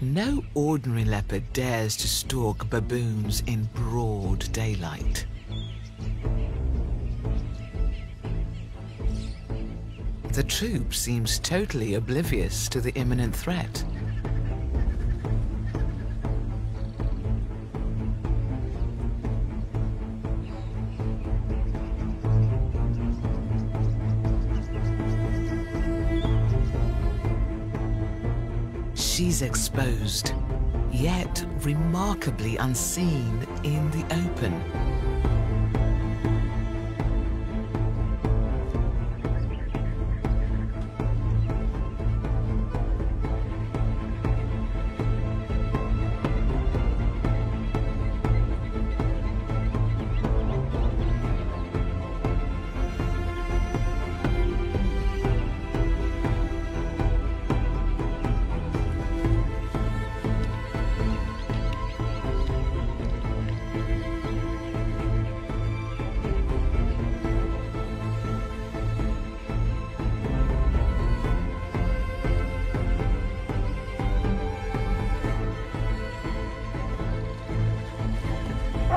No ordinary leopard dares to stalk baboons in broad daylight. The troop seems totally oblivious to the imminent threat. She's exposed, yet remarkably unseen in the open.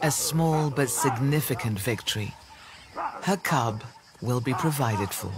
A small but significant victory. Her cub will be provided for.